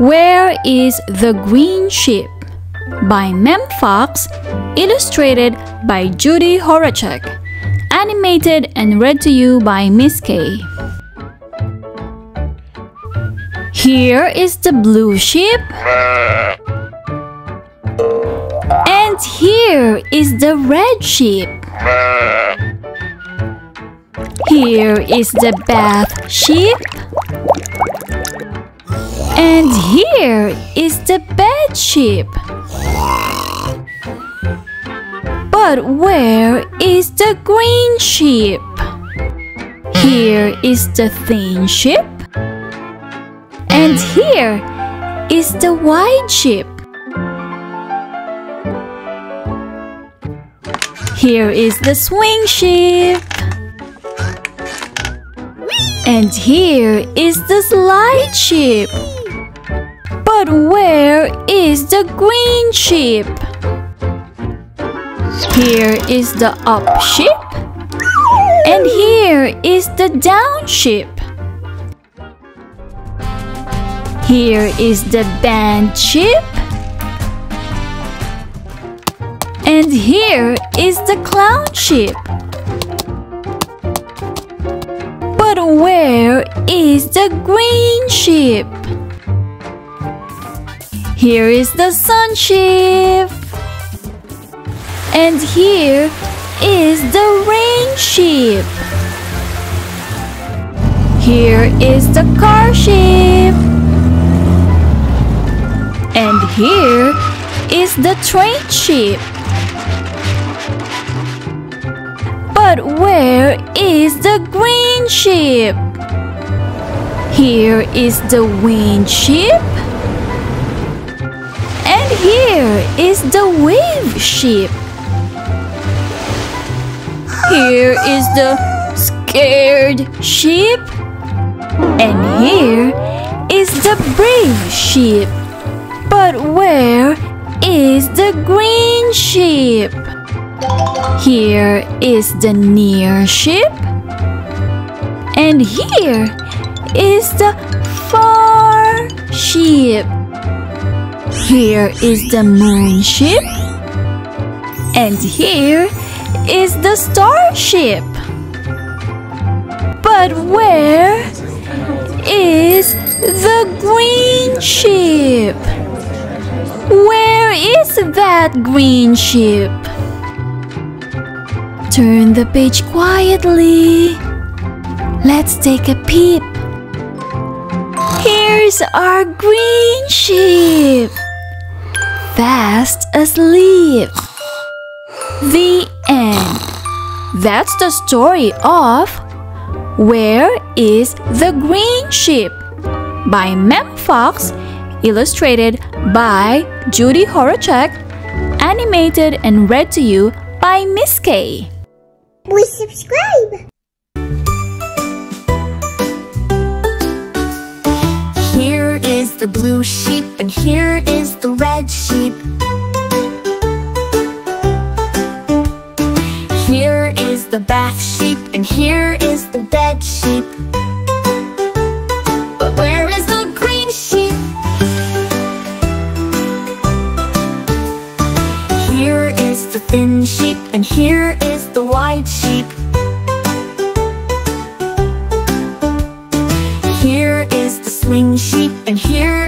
Where is the Green Sheep? by Mem Fox, illustrated by Judy Horacek, animated and read to you by Miss Kaye. Here is the blue sheep. And here is the red sheep. Here is the bath sheep. And here is the bed sheep. But where is the green sheep? Here is the thin sheep. And here is the white sheep. Here is the swing ship. And here is the slide sheep. But where is the green ship? Here is the up ship. And here is the down ship. Here is the band ship. And here is the clown ship. But where is the green sheep? Here is the sun sheep. And here is the rain ship. Here is the car ship. And here is the train ship. But where is the green ship? Here is the wind sheep. Here is the wave ship. Here is the scared ship. And here is the brave ship. But where is the green ship? Here is the near ship. And here is the far sheep. Here is the moon ship. And here is the star sheep. But where is the green ship? Where is that green ship? Turn the page quietly. Let's take a peep. Here's our green sheep. Fast asleep. The end. That's the story of Where is the Green Sheep by Mem Fox, illustrated by Judy Horacek, animated and read to you by Miss Kaye. We subscribe. Is the blue sheep and here is the red sheep. Here is the bath sheep and here is the bed sheep. But where is the green sheep? Here is the thin sheep and here is the white sheep. Here is the swing sheep here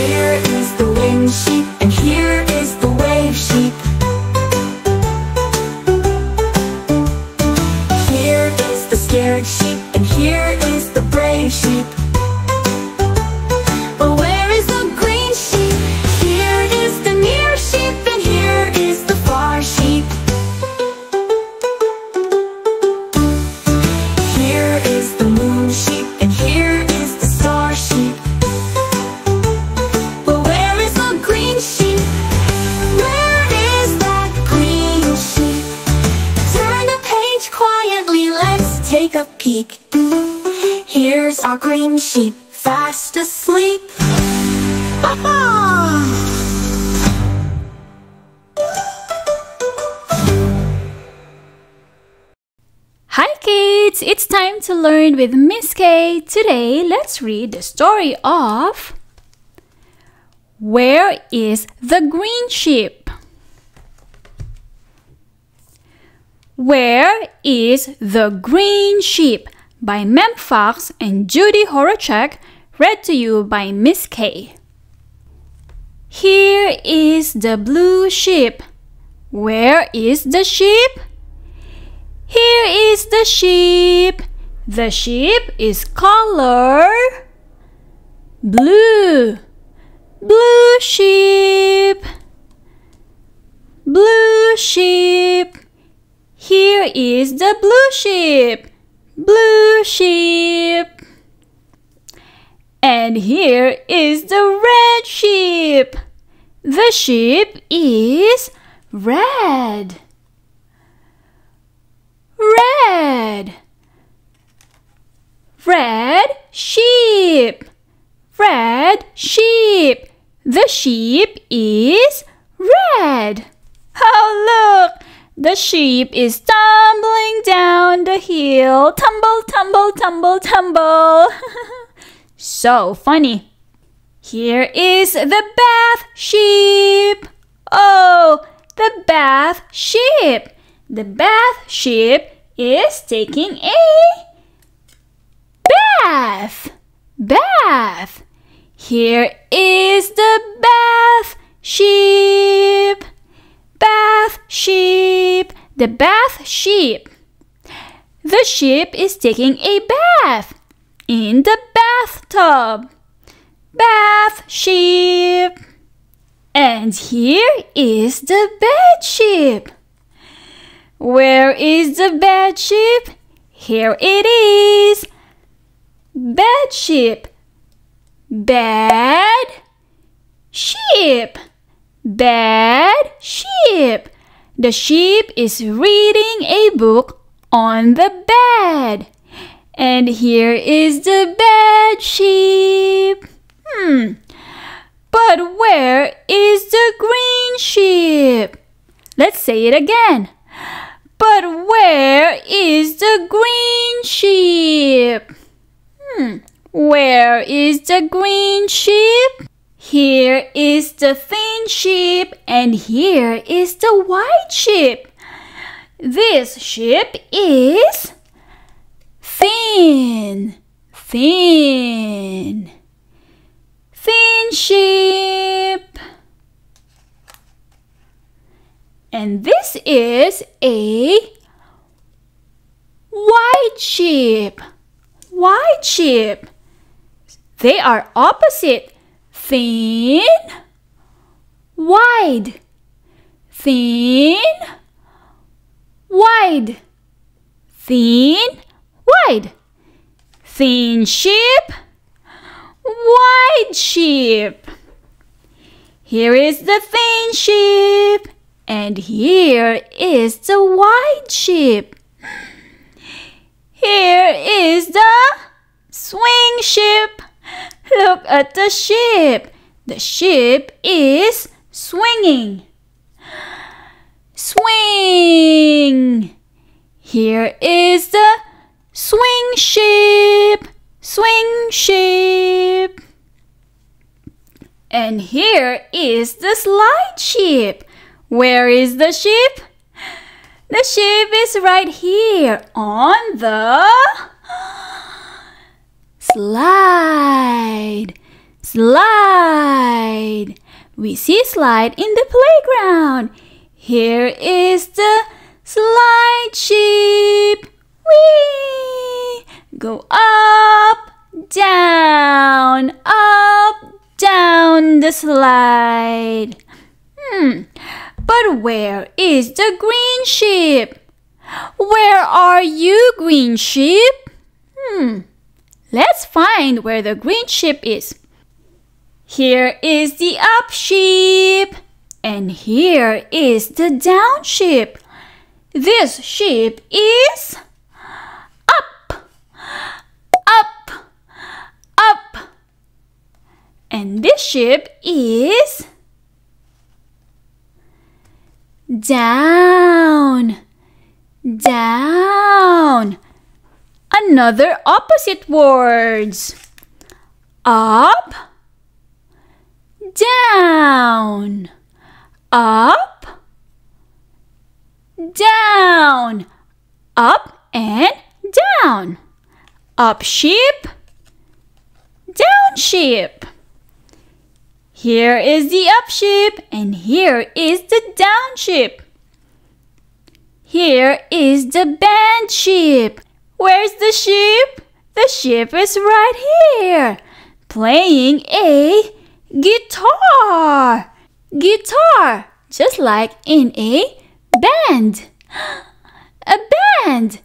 Here is the wind kids, it's time to learn with Miss Kaye. Today, let's read the story of Where is the green sheep? Where is the green sheep? by Mem Fox and Judy Horacek, read to you by Miss Kaye. Here is the blue sheep. Where is the sheep? Here is the sheep. The sheep is color blue. Blue sheep. Blue sheep. Here is the blue sheep. Blue sheep. And here is the red sheep. The sheep is red. Red. Red sheep. Red sheep. The sheep is red. Oh, look! The sheep is tumbling down the hill. Tumble, tumble, tumble, tumble. so funny. Here is the bath sheep. Oh, the bath sheep. The bath ship is taking a bath. Bath. Here is the bath sheep. Bath sheep. The bath sheep. The sheep is taking a bath in the bathtub. Bath sheep. And here is the bed sheep. Where is the bed sheep? Here it is. Bed sheep. Bed sheep. Bed sheep. The sheep is reading a book on the bed. And here is the bed sheep. Hmm. But where is the green sheep? Let's say it again. But where is the green sheep? Hmm. Where is the green sheep? Here is the thin sheep and here is the white sheep. This sheep is thin, thin, thin sheep. And this is a white sheep, white sheep. They are opposite, thin, wide, thin, wide, thin, wide, thin sheep, wide sheep. Here is the thin sheep, and here is the wide ship. Here is the swing ship. Look at the ship. The ship is swinging. Swing. Here is the swing ship. Swing ship. And here is the slide ship. Where is the ship? The ship is right here on the slide. Slide. We see slide in the playground. Here is the slide sheep. Whee! Go up, down, up, down the slide. Hmm. But where is the green sheep? Where are you, green sheep? Hmm. Let's find where the green sheep is. Here is the up sheep. And here is the down sheep. This sheep is up, up, up. And this sheep is down, down. Another opposite words. Up, down, up, down, up and down. Up ship, down ship. Here is the up ship and here is the down ship. Here is the band ship. Where's the ship? The ship is right here, playing a guitar. Guitar, just like in a band. A band.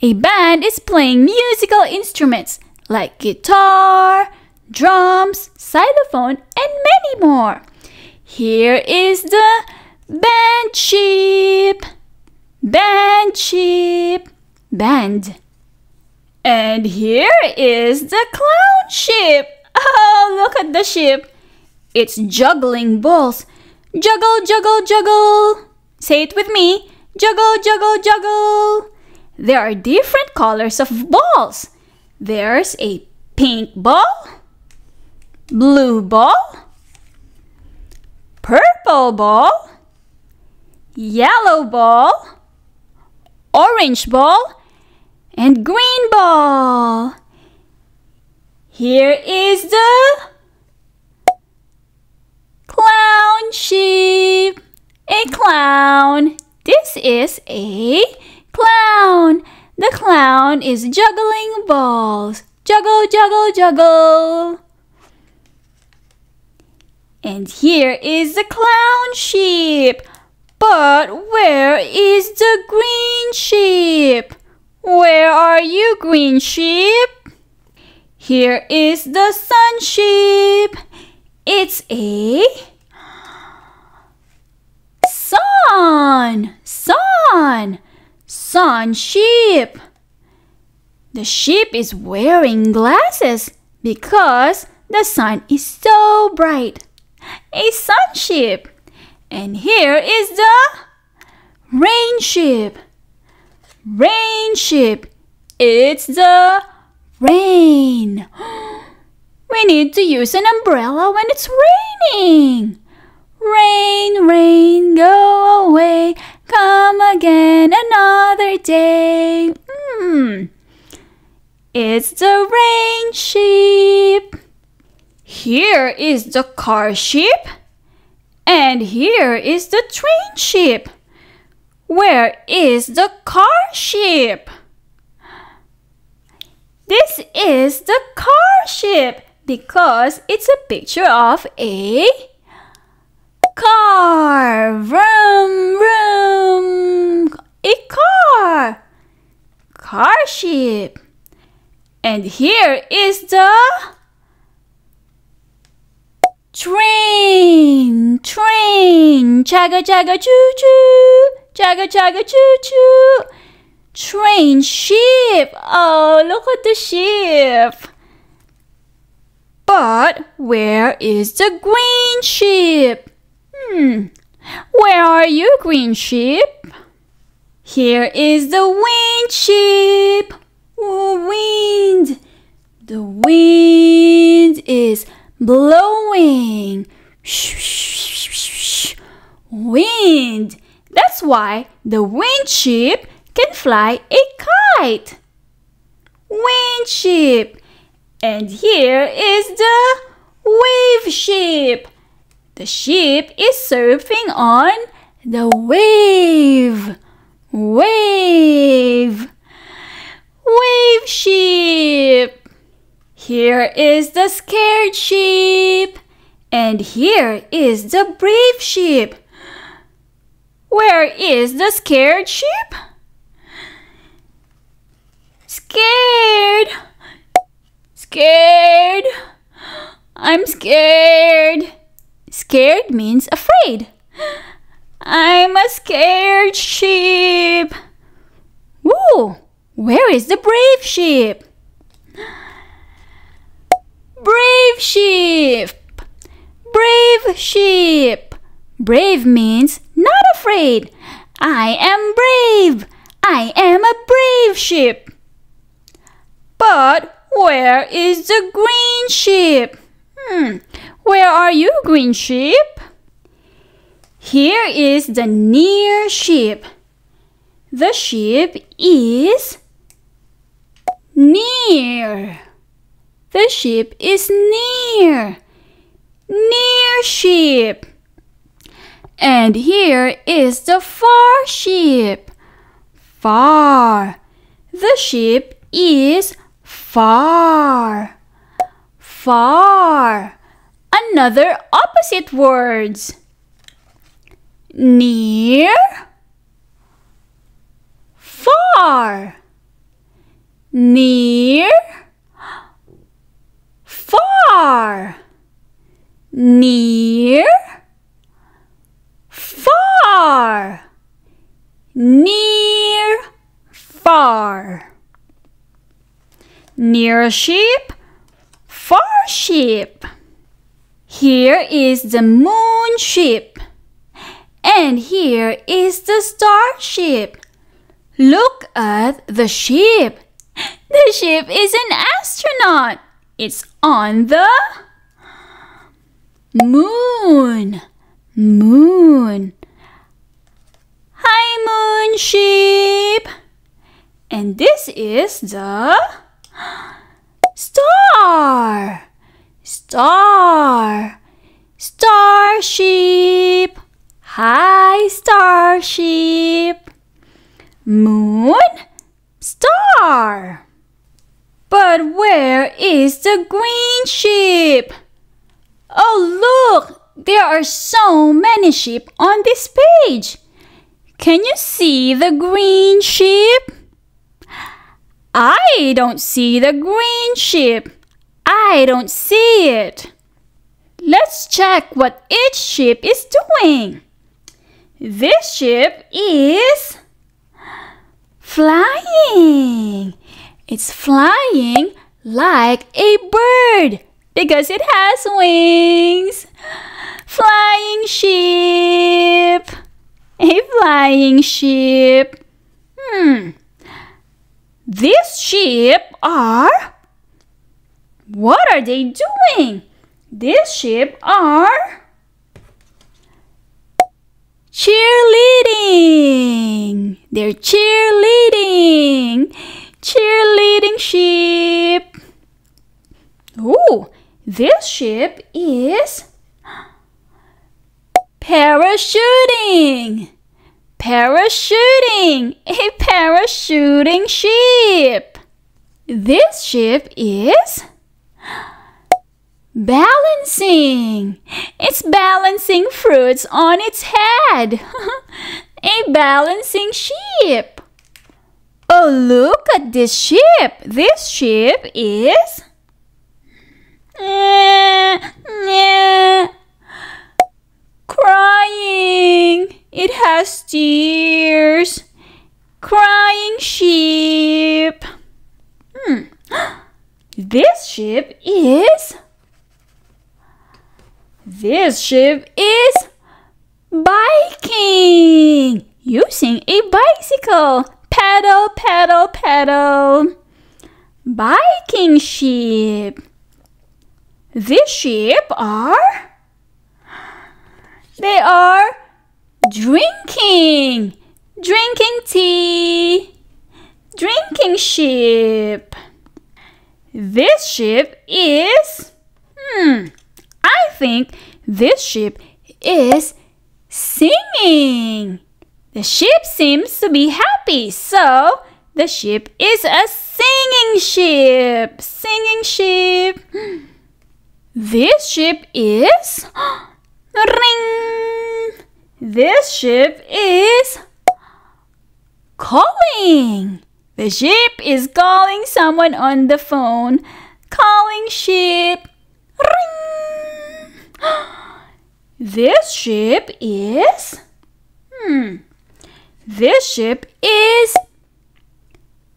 A band is playing musical instruments like guitar, drums, xylophone, and many more. Here is the band ship. Band ship. Band. And here is the clown ship. Oh, look at the ship. It's juggling balls. Juggle, juggle, juggle. Say it with me. Juggle, juggle, juggle. There are different colors of balls. There's a pink ball, blue ball, purple ball, yellow ball, orange ball, and green ball. Here is the clown sheep. A clown. This is a clown. The clown is juggling balls. Juggle, juggle, juggle. And here is the clown sheep. But where is the green sheep? Where are you, green sheep? Here is the sun sheep. It's a sun, sun, sun sheep. The sheep is wearing glasses because the sun is so bright. A sun sheep. And here is the rain ship. Rain ship. It's the rain. We need to use an umbrella when it's raining. Rain, rain, go away. Come again another day. Hmm. It's the rain sheep. Here is the car ship, And here is the train ship. Where is the car ship? This is the car ship because it's a picture of a car. Vroom, vroom. A car. Car sheep. And here is the train. Train. Chugga chugga choo choo. Chugga chugga choo choo. Train ship. Oh, look at the ship. But where is the green ship? Hmm. Where are you, green sheep? Here is the wind sheep. Oh, wind. The wind is blowing. Wind. That's why the wind sheep can fly a kite. Wind sheep. And here is the wave sheep. The sheep is surfing on the wave. Wave. Wave sheep. Here is the scared sheep. And here is the brave sheep. Where is the scared sheep? Scared. Scared. I'm scared. Scared means afraid. I'm a scared sheep. Woo! Where is the brave sheep? Brave sheep. brave ship. Brave means not afraid. I am brave. I am a brave ship. But where is the green ship? Hmm, where are you, green ship? Here is the near ship. The ship is near. The ship is near. Near ship. And here is the far ship. Far. The ship is far. Far. Another opposite words. Near. Far. Near. Far. Near. Far. Near. Far. Near sheep. Far sheep. Here is the moon ship. And here is the starship. Look at the ship. The ship is an astronaut. It's on the moon. Moon. Hi, moon ship. And this is the star. Star. Starship. Hi, starship. Moon. Star. But where is the green ship? Oh, look! There are so many sheep on this page. Can you see the green sheep? I don't see the green sheep. I don't see it. Let's check what each sheep is doing. This sheep is flying. It's flying like a bird because it has wings. Flying sheep. A flying sheep. Hmm. These sheep are. What are they doing? These sheep are. Cheerleading. They're cheerleading. Cheerleading sheep. Ooh, this ship is parachuting. Parachuting. A parachuting ship. This ship is balancing. It's balancing fruits on its head. A balancing ship. Oh, look at this ship. This ship is Crying. It has tears. Crying sheep. Hmm. This ship is. This sheep is biking using a bicycle. Pedal, pedal, pedal. Biking sheep. These sheep are. They are drinking. Drinking tea. Drinking sheep. This sheep is. Hmm. I think this sheep is singing. The sheep seems to be happy, so the sheep is a singing sheep. Singing sheep. This ship is ring. This ship is calling. The ship is calling someone on the phone. Calling ship. Ring. This ship is hmm. This ship is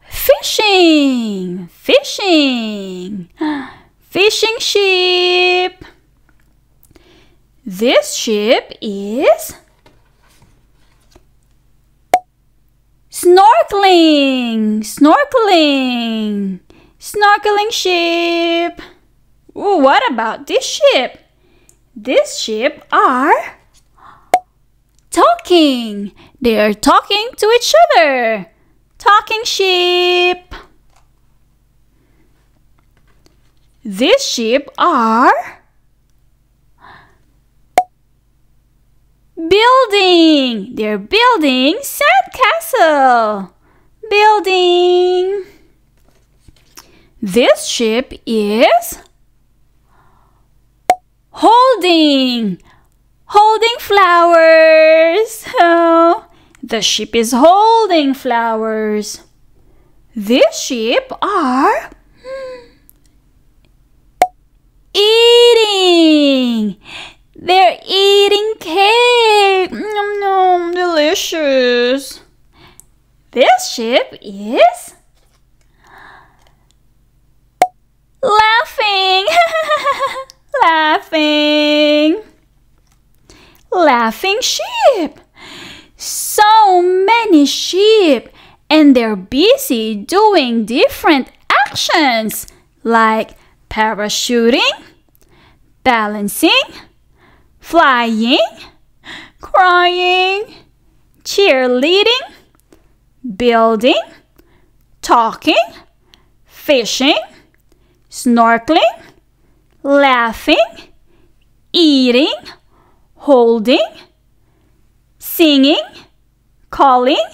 fishing. Fishing. Fishing ship. This ship is snorkeling, snorkeling, snorkeling ship. Ooh, what about this ship? This ship are talking. They are talking to each other. Talking ship. These ship are building. They're building sandcastle. Building. This ship is holding. Holding flowers. Oh, the ship is holding flowers. This sheep are eating. They're eating cake. Nom nom, delicious. This sheep is laughing. laughing. Laughing sheep. So many sheep, and they're busy doing different actions like parachuting, balancing, flying, crying, cheerleading, building, talking, fishing, snorkeling, laughing, eating, holding, singing, calling,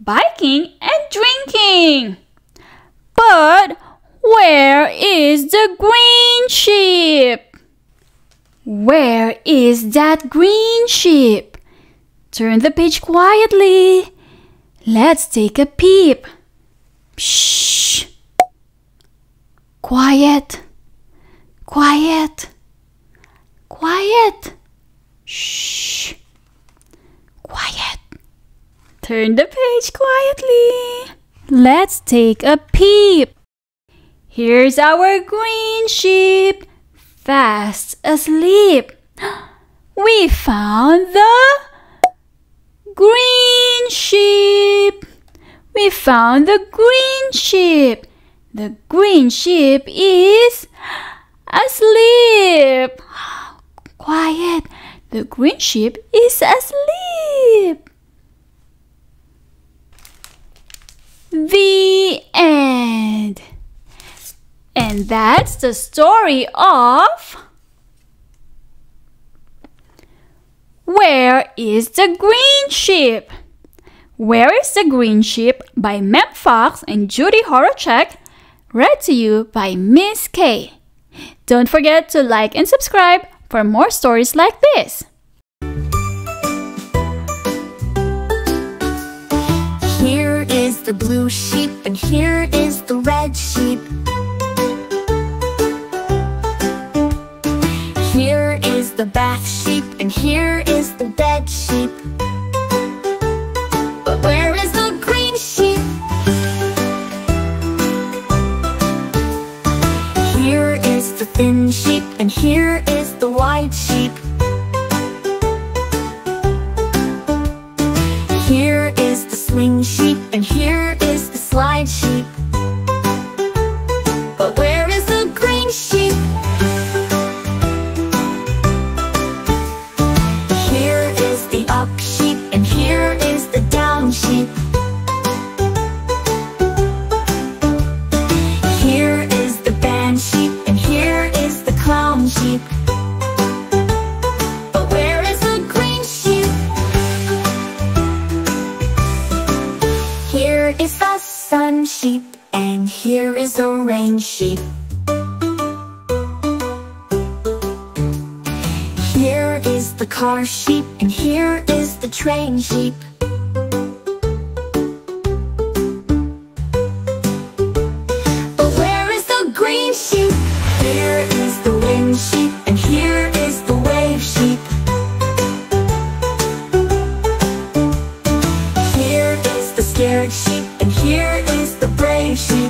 biking, and drinking. But where is the green ship? Where is that green ship? Turn the page quietly. Let's take a peep. Shh. Quiet. Quiet. Quiet. Shh. Quiet. Turn the page quietly. Let's take a peep. Here's our green sheep, fast asleep. We found the green sheep. We found the green sheep. The green sheep is asleep. Quiet. The green sheep is asleep. The end. And that's the story of Where is the Green Ship? Where is the Green Ship by Mem Fox and Judy Horacek, read to you by Miss Kaye. Don't forget to like and subscribe for more stories like this. Here is the blue sheep and here is the red sheep. Here is the bath sheep and here is the bed sheep. But where is the green sheep? Here is the thin sheep and here the white sheep. But where is the green sheep? Here is the wind sheep and here is the wave sheep. Here is the scared sheep and here is the brave sheep.